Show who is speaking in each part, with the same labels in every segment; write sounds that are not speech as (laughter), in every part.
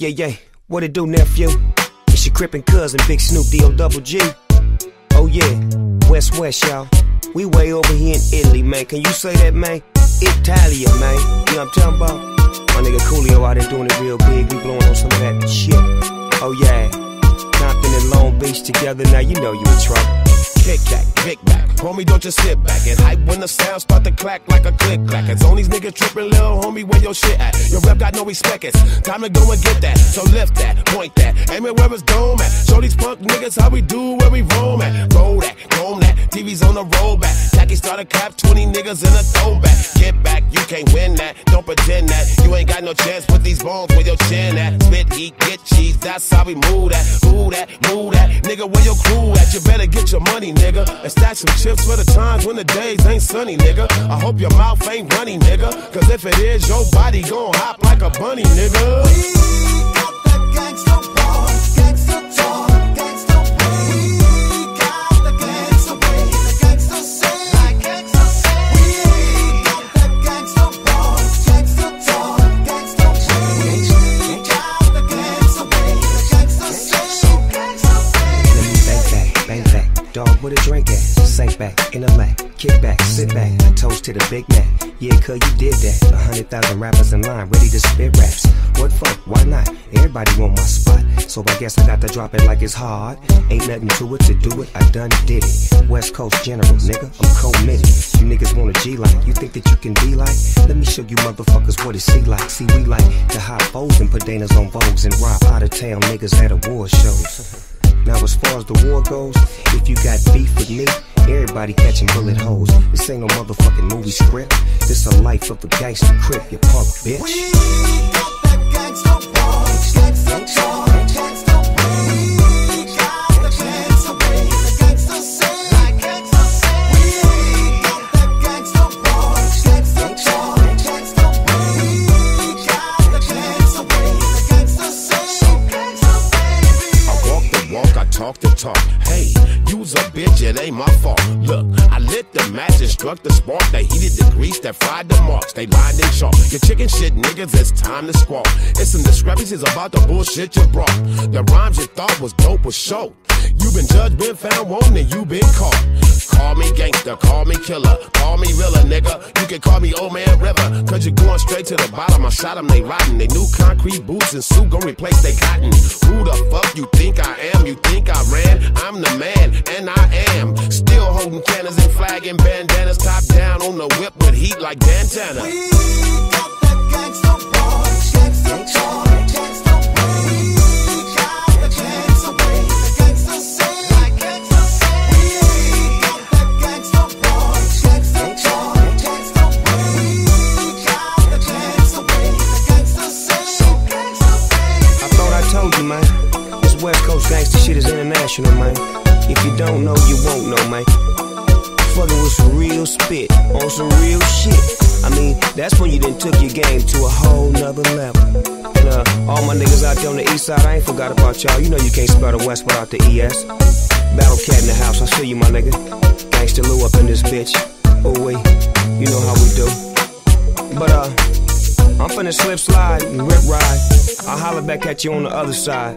Speaker 1: Yeah, yeah, what it do, nephew? It's your crippin' cousin, Big Snoop D-O double G. Oh yeah, West West, y'all. We way over here in Italy, man. Can you say that, man? Italia, man. You know what I'm talking about? My nigga Coolio out there doing it real big. We blowing on some of that shit. Oh yeah. Compton and Long Beach together, now you know you in trouble.
Speaker 2: Kick back, kick back. Homie, don't just sit back and hype when the sound start to clack like a click clack. It's on these niggas tripping, little homie, where your shit at? Your rep got no respect, it's time to go and get that. So lift that, point that, aim it where it's dome at. Show these punk niggas how we do where we roam at. Roll that, roam that, TV's on the rollback. Tacky starter cap, 20 niggas in a throwback. Get back, you can't win that, don't pretend that. You ain't got no chance with these bones where your chin at. Spit heat, get cheese, that's how we move that. Move that, move that, nigga, where your crew at? You better get your money, nigga. And stack some chips for the times when the days ain't sunny, nigga. I hope your mouth ain't runny, nigga. Cause if it is, your body gon' hop like a bunny, nigga.
Speaker 1: Dog, where the drink at? Sink back, in the lap, kick back, sit back. A toast to the Big Mac. Yeah, cuz you did that. A hundred thousand rappers in line, ready to spit raps. What for? Why not? Everybody want my spot. So I guess I got to drop it like it's hard. Ain't nothing to it to do it, I done did it. West Coast General, nigga, I'm committed. You niggas want a G like, you think that you can be like? Let me show you motherfuckers what it see like. See, we like to hot foes and put Danas on Vogues and rob out of town niggas at award shows. (laughs) Now as far as the war goes, if you got beef with me, everybody catching bullet holes. This ain't no motherfucking movie script. This a life of a gangster crip, you punk bitch.
Speaker 3: We got that gangsta boy, gangsta talk,
Speaker 2: walk I talk the talk. Hey, you's a bitch, it ain't my fault. Look, I lit the match and struck the spark that heated the grease that fried the marks. They lined in chalk. Your chicken shit niggas, it's time to squawk. It's some discrepancies about the bullshit you brought. The rhymes you thought was dope was show. You been judged, been found wanting, you been caught. Call me gangster, call me killer, call me realer, nigga. You can call me old man river, cause you're going straight to the bottom. I shot them, they rotten. They new concrete boots and suit gon' replace they cotton. Who the fuck you think whip with heat like Dantana.
Speaker 3: We got that gangsta boy, gangsta talk, gangsta way. We got the gangsta way, gangsta say, gangsta say. We got that gangsta boy, gangsta talk, gangsta way. We got the gangsta way, gangsta say, gangsta baby.
Speaker 1: I thought I told you, man. This West Coast gangster shit is international, man. If you don't know, you won't know, man. Fucking with some real spit on some real shit. I mean, that's when you done took your game to a whole nother level. And uh, all my niggas out there on the east side, I ain't forgot about y'all. You know you can't spell the West without the ES. Battle Cat in the house, I see you, my nigga. Gangsta Lou up in this bitch. Oh, wait, you know how we do. But uh, I'm finna slip slide and rip ride. I'll holler back at you on the other side.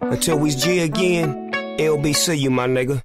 Speaker 1: Until we's G again, LB see you, my nigga.